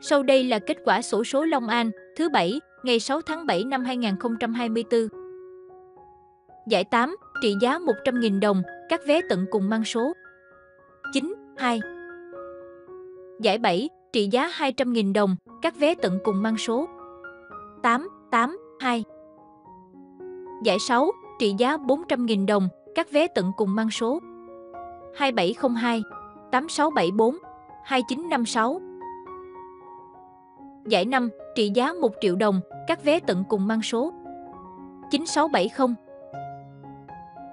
Sau đây là kết quả sổ số Long An thứ bảy ngày 6 tháng 7 năm 2024. Giải 8, trị giá 100.000 đồng, các vé tận cùng mang số 9, 2. Giải 7, trị giá 200.000 đồng, các vé tận cùng mang số 8, 8, 2. Giải 6, trị giá 400.000 đồng, các vé tận cùng mang số 2702, 8674, 2956. Giải 5, trị giá 1 triệu đồng, các vé tận cùng mang số 9670.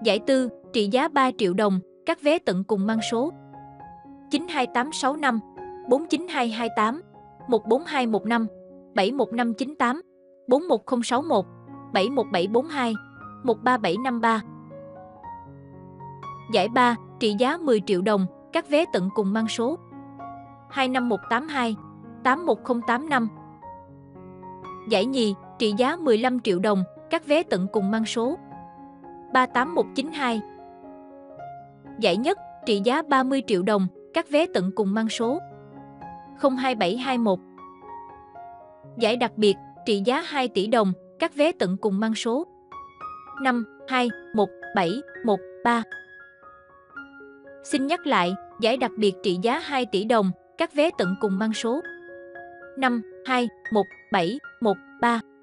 Giải 4, trị giá 3 triệu đồng, các vé tận cùng mang số 92865, 49228, 14215, 71598, 41061, 71742, 13753. Giải 3, trị giá 10 triệu đồng, các vé tận cùng mang số 25182, 81085. Giải nhì, trị giá 15 triệu đồng, các vé tận cùng mang số 38192. Giải nhất, trị giá 30 triệu đồng, các vé tận cùng mang số 02721. Giải đặc biệt, trị giá 2 tỷ đồng, các vé tận cùng mang số 5, 2, 1, 7, 1, 3. Xin nhắc lại, giải đặc biệt trị giá 2 tỷ đồng, các vé tận cùng mang số 5, 2, 1, 7, 1, 3.